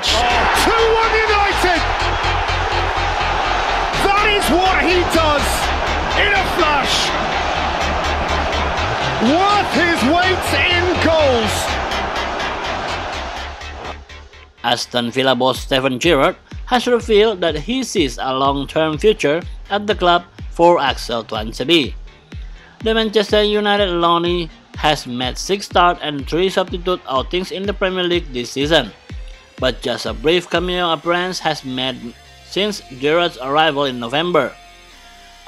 2-1 United! That is what he does in a flash. Worth his weight in goals. Aston Villa boss Steven Gerrard has revealed that he sees a long-term future at the club for Axel Tuanzebe. The Manchester United loanee has made 6 start and 3 substitute outings in the Premier League this season, but just a brief cameo appearance has made since Gerrard's arrival in November.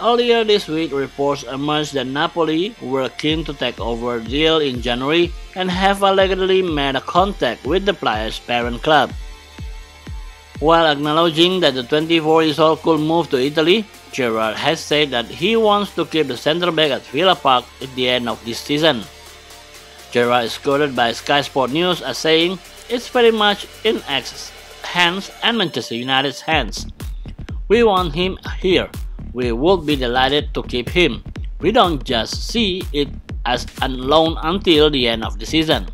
Earlier this week, reports emerged that Napoli were keen to take over the deal in January and have allegedly made a contact with the player's parent club. While acknowledging that the 24-year-old could move to Italy, Gerrard has said that he wants to keep the centre back at Villa Park at the end of this season. Gerrard is quoted by Sky Sport News as saying, It's very much in X's hands and Manchester United's hands. We want him here. We would be delighted to keep him. We don't just see it as a loan until the end of the season.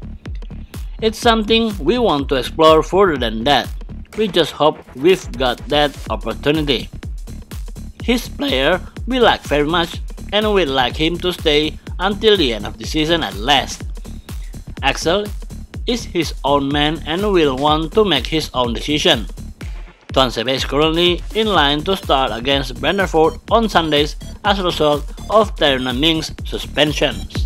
It's something we want to explore further than that. We just hope we've got that opportunity. His player we like very much and we'd like him to stay until the end of the season at least. Axel is his own man and will want to make his own decision. Tuanzebe is currently in line to start against Brentford on Sundays as a result of Tyrone Mings' suspensions.